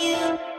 you.